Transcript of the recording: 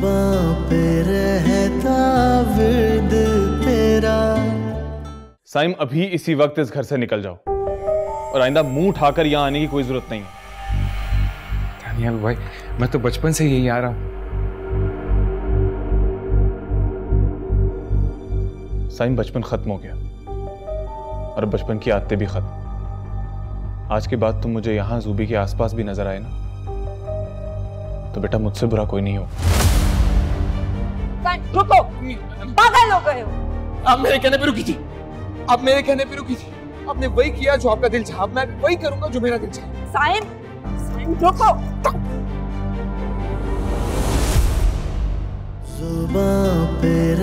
जुबां पे रहता विद तेरा। साइम अभी इसी वक्त इस घर से निकल जाओ। और आइंदा मुँह उठाकर यहाँ आने की कोई ज़रूरत नहीं है। दानियाल भाई मैं तो बचपन से यही आ रहा हूँ। साइम बचपन खत्म हो गया। और बचपन की आदतें भी खत्म। आज के बाद तुम मुझे यहाँ जूबी के आसपास भी नज़र आए ना तो बेटा मुझसे बुरा कोई नहीं हो रुको पागल हो गए हो। आप मेरे कहने पे रुकी थी। आप मेरे कहने पे रुकी थी। आपने वही किया जो आपका दिल चाहा। मैं वही करूँगा जो मेरा दिल चाहा। साइम साइम रुको ज़ुबान पे